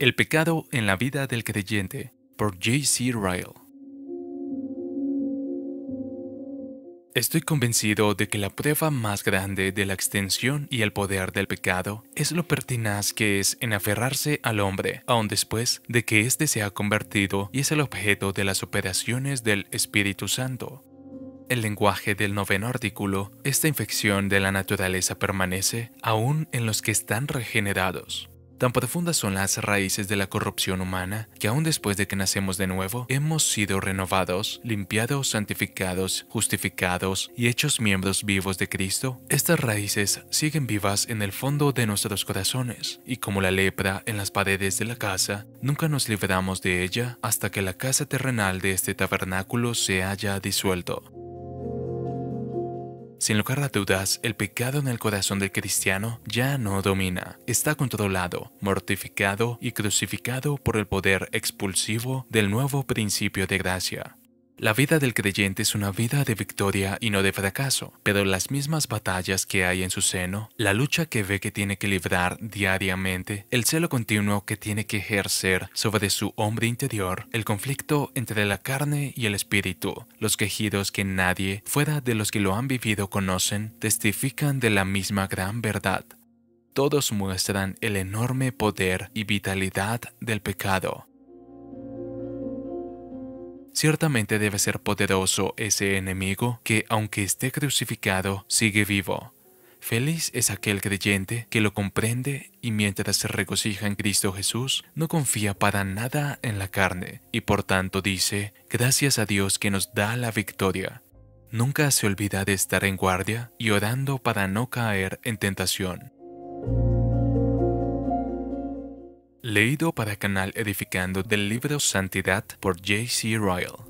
El pecado en la vida del creyente por J.C. Ryle. Estoy convencido de que la prueba más grande de la extensión y el poder del pecado es lo pertinaz que es en aferrarse al hombre, aun después de que éste se ha convertido y es el objeto de las operaciones del Espíritu Santo. El lenguaje del noveno artículo, esta infección de la naturaleza permanece aún en los que están regenerados. Tan profundas son las raíces de la corrupción humana que aún después de que nacemos de nuevo, hemos sido renovados, limpiados, santificados, justificados y hechos miembros vivos de Cristo. Estas raíces siguen vivas en el fondo de nuestros corazones y como la lepra en las paredes de la casa, nunca nos libramos de ella hasta que la casa terrenal de este tabernáculo se haya disuelto. Sin lugar a dudas, el pecado en el corazón del cristiano ya no domina. Está controlado, mortificado y crucificado por el poder expulsivo del nuevo principio de gracia. La vida del creyente es una vida de victoria y no de fracaso, pero las mismas batallas que hay en su seno, la lucha que ve que tiene que librar diariamente, el celo continuo que tiene que ejercer sobre su hombre interior, el conflicto entre la carne y el espíritu, los quejidos que nadie, fuera de los que lo han vivido, conocen, testifican de la misma gran verdad. Todos muestran el enorme poder y vitalidad del pecado Ciertamente debe ser poderoso ese enemigo que, aunque esté crucificado, sigue vivo. Feliz es aquel creyente que lo comprende y mientras se regocija en Cristo Jesús, no confía para nada en la carne y por tanto dice, gracias a Dios que nos da la victoria. Nunca se olvida de estar en guardia y orando para no caer en tentación. Leído para Canal Edificando del libro Santidad por J.C. Royal.